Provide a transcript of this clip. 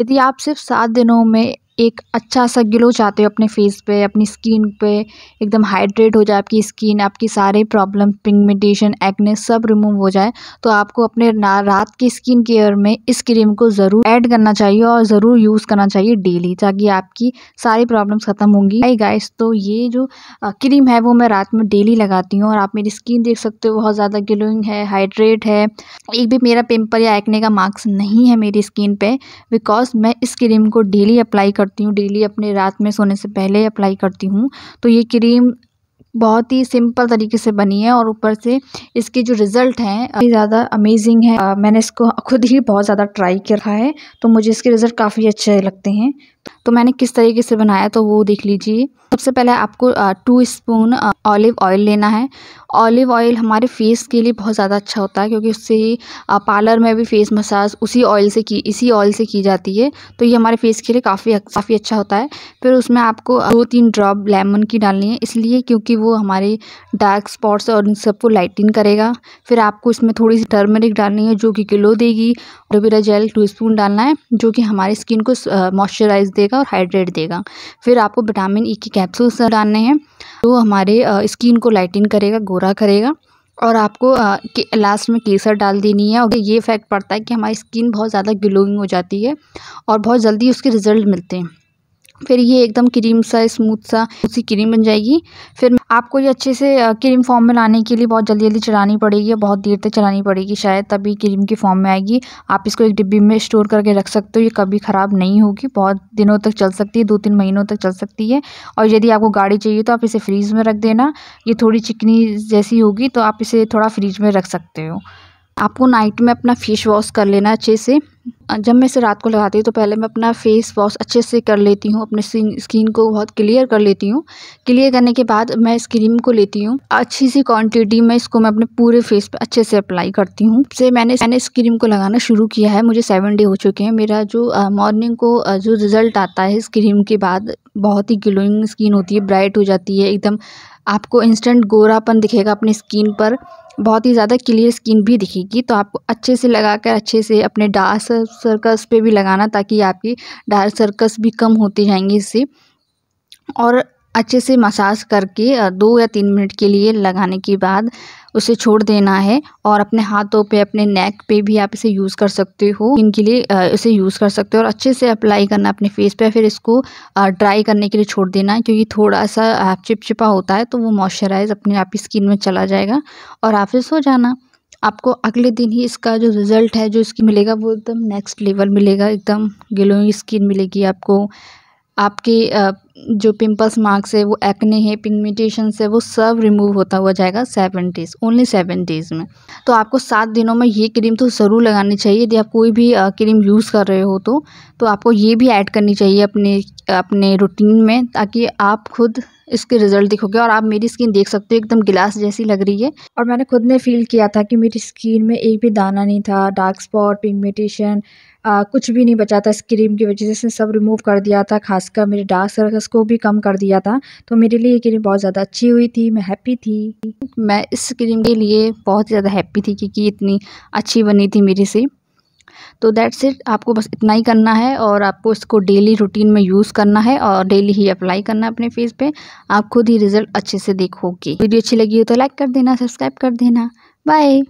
यदि आप सिर्फ़ सात दिनों में एक अच्छा सा ग्लो चाहते हो अपने फेस पे, अपनी स्किन पे, एकदम हाइड्रेट हो जाए आपकी स्किन आपकी सारे प्रॉब्लम पिगमेंटेशन एक्ने सब रिमूव हो जाए तो आपको अपने रात की स्किन केयर में इस क्रीम को ज़रूर ऐड करना चाहिए और ज़रूर यूज़ करना चाहिए डेली ताकि आपकी सारी प्रॉब्लम्स ख़त्म होंगी। आई गाइस तो ये जो क्रीम है वो मैं रात में डेली लगाती हूँ और आप मेरी स्किन देख सकते हो, बहुत ज़्यादा ग्लोइंग है हाइड्रेट है। एक भी मेरा पिम्पल या एक्ने का मार्क्स नहीं है मेरी स्किन पर बिकॉज़ मैं इस क्रीम को डेली अप्लाई कर करती हूँ डेली अपने रात में सोने से पहले अप्लाई करती हूँ। तो ये क्रीम बहुत ही सिंपल तरीके से बनी है और ऊपर से इसके जो रिज़ल्ट हैं ज़्यादा अमेजिंग है। आ, मैंने इसको खुद ही बहुत ज़्यादा ट्राई किया है। तो मुझे इसके रिज़ल्ट काफ़ी अच्छे लगते हैं। तो मैंने किस तरीके से बनाया तो वो देख लीजिए। सबसे पहले आपको टू स्पून ऑलिव ऑयल लेना है। ऑलिव ऑयल हमारे फेस के लिए बहुत ज़्यादा अच्छा होता है, क्योंकि उससे ही पार्लर में भी फेस मसाज उसी ऑयल से की, इसी ऑयल से की जाती है। तो ये हमारे फेस के लिए काफ़ी काफ़ी अच्छा होता है। फिर उसमें आपको दो तीन ड्रॉप लेमन की डालनी है, इसलिए क्योंकि वो हमारे डार्क स्पॉट्स और इन सबको लाइटिन करेगा। फिर आपको इसमें थोड़ी सी टर्मरिक डालनी है, जो कि ग्लो देगी। एलोवेरा जेल टू स्पून डालना है, जो कि हमारी स्किन को मॉइस्चराइज देगा और हाइड्रेट देगा। फिर आपको विटामिन ई e की कैप्सूल्स डालने हैं, जो हमारे स्किन को लाइटिन करेगा, गोरा करेगा। और आपको लास्ट में केसर डाल देनी है, और ये इफ़ेक्ट पड़ता है कि हमारी स्किन बहुत ज़्यादा ग्लोइंग हो जाती है, और बहुत जल्दी उसके रिज़ल्ट मिलते हैं। फिर ये एकदम क्रीम सा, स्मूथ सा, उसी क्रीम बन जाएगी। फिर आपको ये अच्छे से क्रीम फॉर्म में लाने के लिए बहुत जल्दी जल्दी चलानी पड़ेगी बहुत देर तक चलानी पड़ेगी। शायद तभी क्रीम की फॉर्म में आएगी। आप इसको एक डिब्बी में स्टोर करके रख सकते हो। ये कभी ख़राब नहीं होगी। बहुत दिनों तक चल सकती है, दो तीन महीनों तक चल सकती है। और यदि आपको गाड़ी चाहिए तो आप इसे फ्रीज़ में रख देना। ये थोड़ी चिकनी जैसी होगी तो आप इसे थोड़ा फ्रीज में रख सकते हो। आपको नाइट में अपना फेस वॉश कर लेना अच्छे से। जब मैं इसे रात को लगाती हूँ तो पहले मैं अपना फेस वॉश अच्छे से कर लेती हूँ, अपने स्किन को बहुत क्लियर कर लेती हूँ। क्लियर करने के बाद मैं इस क्रीम को लेती हूँ। अच्छी सी क्वांटिटी में इसको मैं अपने पूरे फेस पे अच्छे से अप्लाई करती हूँ। से मैंने मैंने इस क्रीम को लगाना शुरू किया है, मुझे सेवन डे हो चुके हैं। मेरा जो मॉर्निंग को जो रिज़ल्ट आता है इस क्रीम के बाद, बहुत ही ग्लोइंग स्किन होती है ब्राइट हो जाती है, एकदम आपको इंस्टेंट गोरापन दिखेगा अपनी स्किन पर। बहुत ही ज़्यादा क्लियर स्किन भी दिखेगी तो आपको अच्छे से लगा कर अच्छे से अपने डार्क सर्कल्स पे भी लगाना ताकि आपकी डार्क सर्कल्स भी कम होती जाएँगी इससे। और अच्छे से मसाज करके दो या तीन मिनट के लिए लगाने के बाद उसे छोड़ देना है और अपने हाथों पे, अपने नेक पे भी आप इसे यूज़ कर सकते हो। इनके लिए इसे यूज़ कर सकते हो और अच्छे से अप्लाई करना अपने फेस पे फिर इसको ड्राई करने के लिए छोड़ देना है क्योंकि थोड़ा सा चिपचिपा होता है तो वो मॉइस्चराइज अपने आप स्किन में चला जाएगा और आप सो जाना। आपको अगले दिन ही इसका जो रिज़ल्ट है, जो इसकी मिलेगा वो एकदम नेक्स्ट लेवल मिलेगा, एकदम ग्लोइंग स्किन मिलेगी आपको। आपके जो पिंपल्स मार्क्स है, वो एक्ने है पिगमेंटेशन है वो सब रिमूव होता हुआ जाएगा seven days only seven days में। तो आपको सात दिनों में ये क्रीम तो ज़रूर लगानी चाहिए। यदि आप कोई भी क्रीम यूज़ कर रहे हो तो तो आपको ये भी ऐड करनी चाहिए अपने अपने रूटीन में ताकि आप खुद इसके रिज़ल्ट दिखोगे और आप मेरी स्किन देख सकते हो, एकदम गिलास जैसी लग रही है। और मैंने खुद ने फील किया था कि मेरी स्किन में एक भी दाना नहीं था डार्क स्पॉट पिगमेंटेशन कुछ भी नहीं बचा था इस क्रीम की वजह से सब रिमूव कर दिया था, खासकर मेरे डार्क सर्कल्स को भी कम कर दिया था। तो मेरे लिए ये क्रीम बहुत ज़्यादा अच्छी हुई थी, मैं हैप्पी थी। मैं इस क्रीम के लिए बहुत ज़्यादा हैप्पी थी क्योंकि इतनी अच्छी बनी थी मेरे से। तो दैट्स इट आपको बस इतना ही करना है और आपको इसको डेली रूटीन में यूज़ करना है और डेली ही अप्लाई करना है अपने फेस पे। आप खुद ही रिज़ल्ट अच्छे से देखोगे। वीडियो अच्छी लगी हो तो लाइक कर देना सब्सक्राइब कर देना। बाय